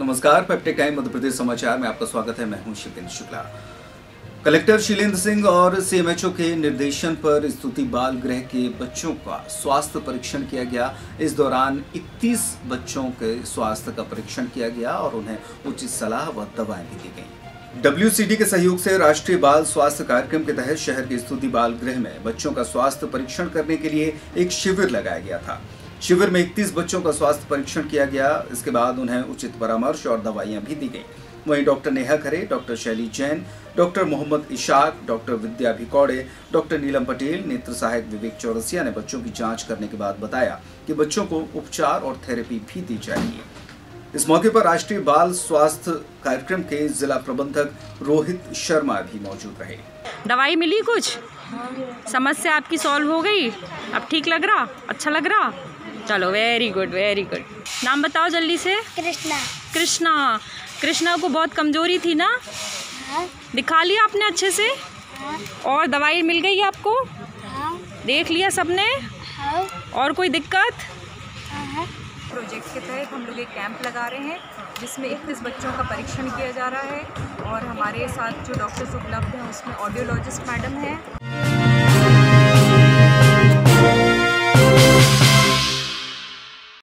नमस्कार peptic time Madhya Pradesh समाचार में आपका स्वागत है। मैं हूँ शिवेंद्र शुक्ला। कलेक्टर शीलेंद्र सिंह और सीएमएचओ के निर्देशन पर स्तुति बाल गृह के बच्चों का स्वास्थ्य परीक्षण किया गया। इस दौरान 31 बच्चों के स्वास्थ्य का परीक्षण किया गया और उन्हें उचित सलाह व दवाएँ भी दी गई। डब्ल्यूसीडी के सहयोग से राष्ट्रीय बाल स्वास्थ्य कार्यक्रम के तहत शहर के स्तुति बाल गृह में बच्चों का स्वास्थ्य परीक्षण करने के लिए एक शिविर लगाया गया था। शिविर में 31 बच्चों का स्वास्थ्य परीक्षण किया गया। इसके बाद उन्हें उचित परामर्श और दवाइयाँ भी दी गई। वहीं doctor Neha Khare, doctor Shaili Jain, doctor Mohammad Ishaq, doctor Vidya Bhikaude doctor Neelam Patel, नेत्र सहायक विवेक चौरसिया ने बच्चों की जाँच करने के बाद बताया कि बच्चों को उपचार और थेरेपी भी दी जाएगी। इस मौके पर राष्ट्रीय बाल स्वास्थ्य कार्यक्रम के जिला प्रबंधक रोहित शर्मा भी मौजूद रहे। दवाई मिली कुछ? समस्या आपकी सॉल्व हो गई? अब ठीक लग रहा? अच्छा लग रहा? चलो वेरी गुड वेरी गुड नाम बताओ जल्दी से। कृष्णा। कृष्णा। कृष्णा को बहुत कमज़ोरी थी ना? हाँ। दिखा लिया आपने अच्छे से? हाँ। और दवाई मिल गई आपको? हाँ। देख लिया सबने? हाँ। और कोई दिक्कत? हाँ प्रोजेक्ट के तहत हम लोग एक कैंप लगा रहे हैं जिसमें इकतीस बच्चों का परीक्षण किया जा रहा है और हमारे साथ जो डॉक्टर्स उपलब्ध हैं उसमें ऑडियोलॉजिस्ट मैडम हैं।